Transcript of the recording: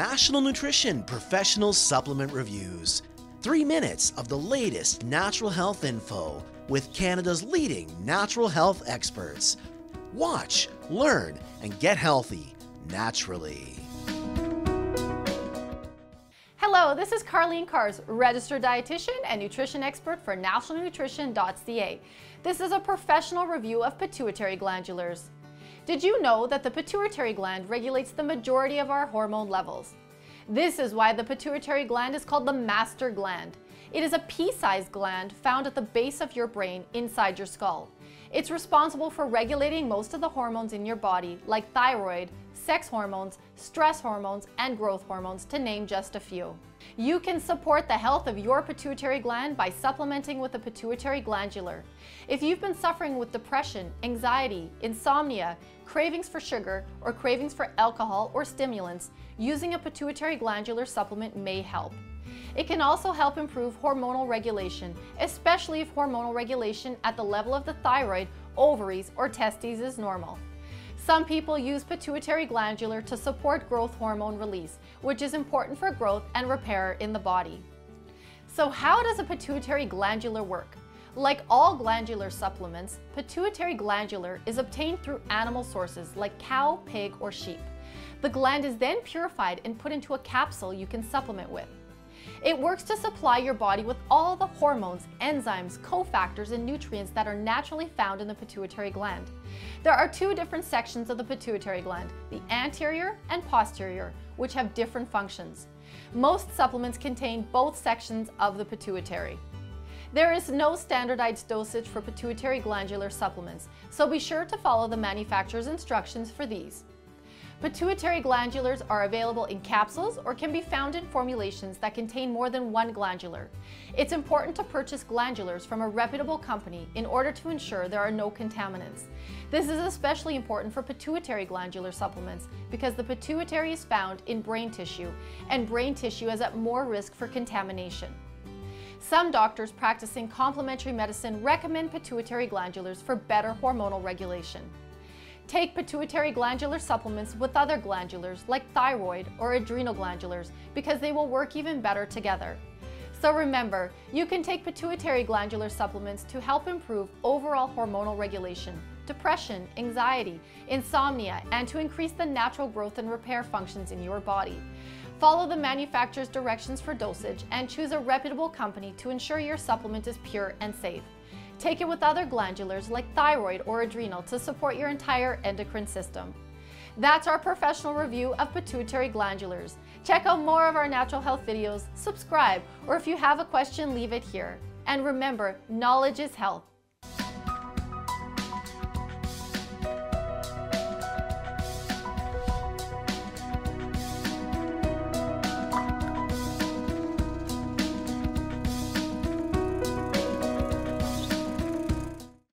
National Nutrition Professional Supplement Reviews. Three minutes of the latest natural health info with Canada's leading natural health experts. Watch, learn, and get healthy naturally. Hello, this is Karlene Karst, registered dietitian and nutrition expert for nationalnutrition.ca. This is a professional review of pituitary glandulars. Did you know that the pituitary gland regulates the majority of our hormone levels? This is why the pituitary gland is called the master gland. It is a pea-sized gland found at the base of your brain inside your skull. It's responsible for regulating most of the hormones in your body, like thyroid, sex hormones, stress hormones, and growth hormones, to name just a few. You can support the health of your pituitary gland by supplementing with a pituitary glandular. If you've been suffering with depression, anxiety, insomnia, cravings for sugar, or cravings for alcohol or stimulants, using a pituitary glandular supplement may help. It can also help improve hormonal regulation, especially if hormonal regulation at the level of the thyroid, ovaries, or testes is normal. Some people use pituitary glandular to support growth hormone release, which is important for growth and repair in the body. So how does a pituitary glandular work? Like all glandular supplements, pituitary glandular is obtained through animal sources like cow, pig, or sheep. The gland is then purified and put into a capsule you can supplement with. It works to supply your body with all the hormones, enzymes, cofactors, and nutrients that are naturally found in the pituitary gland. There are two different sections of the pituitary gland, the anterior and posterior, which have different functions. Most supplements contain both sections of the pituitary. There is no standardized dosage for pituitary glandular supplements, so be sure to follow the manufacturer's instructions for these. Pituitary glandulars are available in capsules or can be found in formulations that contain more than one glandular. It's important to purchase glandulars from a reputable company in order to ensure there are no contaminants. This is especially important for pituitary glandular supplements because the pituitary is found in brain tissue and brain tissue is at more risk for contamination. Some doctors practicing complementary medicine recommend pituitary glandulars for better hormonal regulation. Take pituitary glandular supplements with other glandulars like thyroid or adrenal glandulars because they will work even better together. So remember, you can take pituitary glandular supplements to help improve overall hormonal regulation, depression, anxiety, insomnia, and to increase the natural growth and repair functions in your body. Follow the manufacturer's directions for dosage and choose a reputable company to ensure your supplement is pure and safe. Take it with other glandulars like thyroid or adrenal to support your entire endocrine system. That's our professional review of pituitary glandulars. Check out more of our natural health videos, subscribe, or if you have a question, leave it here. And remember, knowledge is health.